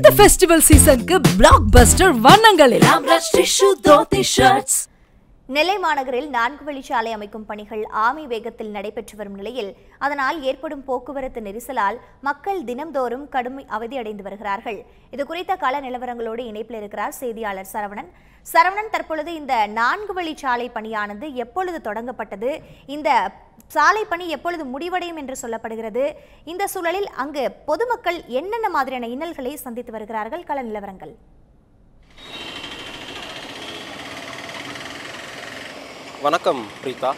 இந்த ஃபெஸ்டிவல் சீசனுக்கு பிளாக் பஸ்டர் வண்ணங்களில் நெல்லை மாநகரில் நான்கு வழிச்சாலை அமைக்கும் பணிகள் ஆமை வேகத்தில் நடைபெற்று வரும் நிலையில் அதனால் ஏற்படும் போக்குவரத்து நெரிசலால் மக்கள் தினம்தோறும் கடும் அவதியடைந்து வருகிறார்கள். இது குறித்த கள நிலவரங்களோடு இணைப்பில் இருக்கிறார் செய்தியாளர் சரவணன். சரவணன் தற்பொழுது இந்த நான்கு வழிச்சாலை பணியானது எப்பொழுது தொடங்கப்பட்டது? இந்த சாலை பணி எப்பொழுது முடிவடையும் என்று சொல்லப்படுகிறது? இந்த சூழலில் அங்கு பொதுமக்கள் என்னென்ன மாதிரியான இன்னல்களை சந்தித்து வருகிறார்கள்? கள நிலவரங்கள். வணக்கம் பிரீதா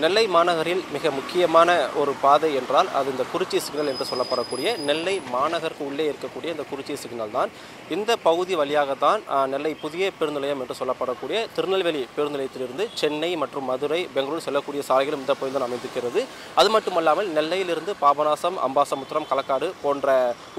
நெல்லை மாநகரில் மிக முக்கியமான ஒரு பாதை என்றால் அது இந்த குறிச்சி சிக்னல் என்று சொல்லப்படக்கூடிய நெல்லை மாநகருக்கு உள்ளே இருக்கக்கூடிய இந்த குறிச்சி சிக்னல் தான். இந்த பகுதி வழியாகத்தான் தான் நெல்லை புதிய பேருந்து நிலையம் என்று சொல்லப்படக்கூடிய திருநெல்வேலி பேருந்து நிலையத்திலிருந்து சென்னை மற்றும் மதுரை பெங்களூர் செல்லக்கூடிய சாலைகளும் இந்த பகுதியில் அமைந்திருக்கிறது. அது மட்டுமல்லாமல் நெல்லையிலிருந்து பாபநாசம் அம்பாசமுத்திரம் களக்காடு போன்ற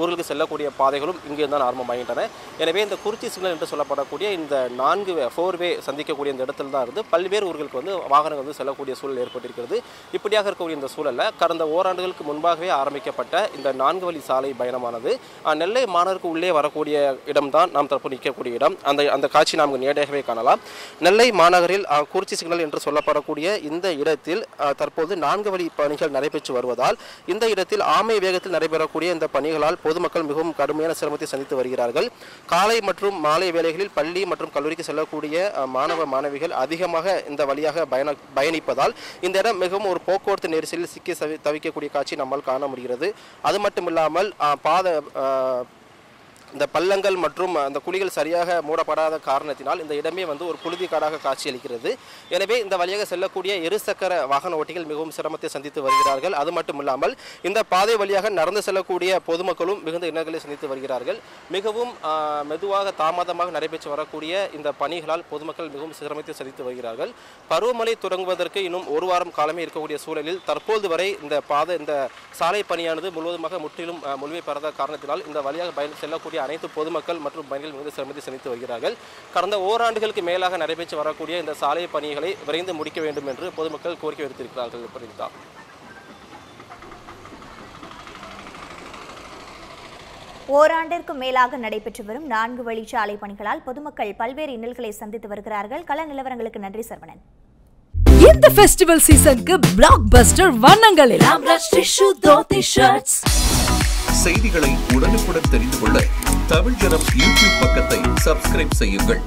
ஊர்களுக்கு செல்லக்கூடிய பாதைகளும் இங்கே தான் ஆரம்பமாகின்றன. எனவே இந்த குறிச்சி சிக்னல் என்று சொல்லப்படக்கூடிய இந்த நான்கு ஃபோர் வே சந்திக்கக்கூடிய இந்த இடத்துல தான் இருந்து பல்வேறு ஊர்களுக்கு வந்து வாகனங்கள் வந்து செல்லக்கூடிய சூழல் ஏற்பட்டிருக்கிறது. இப்படியாக இருக்கக்கூடிய இந்த சூழலில் கடந்த ஓராண்டுகளுக்கு முன்பாகவே ஆரம்பிக்கப்பட்ட இந்த நான்கு வழி சாலை பயணமானது நெல்லை மாநகருக்கு உள்ளே வரக்கூடிய இடம்தான் நாம் தற்போது நிற்கக்கூடிய இடம். அந்த அந்த காட்சி நாம் நேரடியாகவே காணலாம். நெல்லை மாநகரில் குறிச்சி சிக்னல் என்று சொல்லப்படக்கூடிய இந்த இடத்தில் தற்போது நான்கு வழி பணிகள் நடைபெற்று வருவதால் இந்த இடத்தில் ஆமை வேகத்தில் நடைபெறக்கூடிய இந்த பணிகளால் பொதுமக்கள் மிகவும் கடுமையான சிரமத்தை சந்தித்து வருகிறார்கள். காலை மற்றும் மாலை வேளைகளில் பள்ளி மற்றும் கல்லூரிக்கு செல்லக்கூடிய மாணவ மாணவிகள் அதிகமாக இந்த வழியாக பயண பயணிப்பதால் இந்த இடம் மிகவும் ஒரு போக்குவரத்து நெரிசலில் சிக்கி தவிக்கக்கூடிய காட்சி நம்மால் காண முடிகிறது. அது மட்டும் இல்லாமல் பாத இந்த பள்ளங்கள் மற்றும் அந்த குழிகள் சரியாக மூடப்படாத காரணத்தினால் இந்த இடமே வந்து ஒரு புழுதி காடாக காட்சியளிக்கிறது. எனவே இந்த வழியாக செல்லக்கூடிய இருசக்கர வாகன ஓட்டிகள் மிகவும் சிரமத்தை சந்தித்து வருகிறார்கள். அது மட்டும் இல்லாமல் இந்த பாதை வழியாக நடந்து செல்லக்கூடிய பொதுமக்களும் மிகுந்த இன்னல்களை சந்தித்து வருகிறார்கள். மிகவும் மெதுவாக தாமதமாக நடைபெற்று வரக்கூடிய இந்த பணிகளால் பொதுமக்கள் மிகவும் சிரமத்தை சந்தித்து வருகிறார்கள். பருவமழை தொடங்குவதற்கு இன்னும் ஒரு வாரம் காலமே இருக்கக்கூடிய சூழலில் தற்போது வரை இந்த பாதை இந்த சாலை பணியானது முழுவதுமாக முற்றிலும் முழுமை பெறாத காரணத்தினால் இந்த வழியாக பயணம் செல்லக்கூடிய அனைத்து பொதுமக்கள் மற்றும் பயணிகள் மிகுந்த சிரமத்தை சந்தித்து வருகிறார்கள். கடந்த ஓராண்டுகளுக்கு மேலாக நடைபெற்று வரக்கூடிய இந்த சாலை பணிகளை விரைந்து முடிக்க வேண்டும் என்று பொதுமக்கள் கோரிக்கை விடுத்திருக்கிறார்கள் புரிந்தா ஓராண்டிற்கும் மேலாக நடைபெற்று வரும் நான்கு வழிச்சாலை பணிகளால் பொதுமக்கள் பல்வேறு இன்னல்களை சந்தித்து வருகிறார்கள். கள நிலவரங்களுக்கு நன்றி சரவணன். இந்த ஃபெஸ்டிவல் சீசனுக்கு பிளாக் பஸ்டர் வண்ணங்களில் செய்திகளை உடனுக்குடன் தெரிந்து கொள்ள தமிழ் ஜனம் யூடியூப் பக்கத்தை சப்ஸ்கிரைப் செய்யுங்கள்.